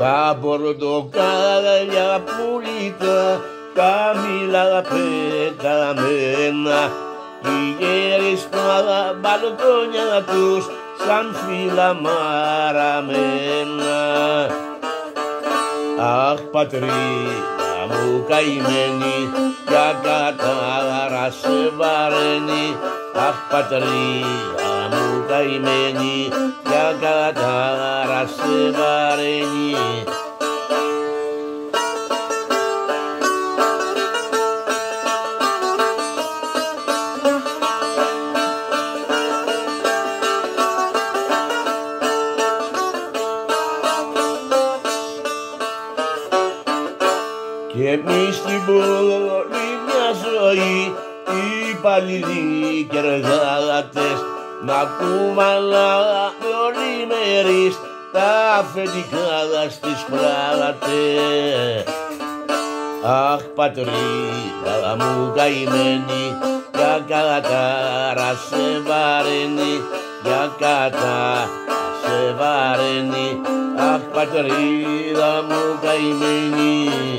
τα πορτοκάλια πουλικά τα μήλα πεταμένα οι γέρες στα μπαλκόνια τους σαν φύλλα μαραμένα Αχ πατρίδα μου καημένη για κατάρα σε βαραίνει Αχ πατρίδα μου καημένη για κατάρα σε βαραίνει Και εμείς στην πόλη μιας ζωή οι παλιδοί και εργάτες να κουβαλά ολημερείς τα αφεντικά στις πλάτες. Αχ πατρίδα μου καημένη για κατάρα σε βαραίνει για κατά σε βαραίνει Αχ πατρίδα μου καημένη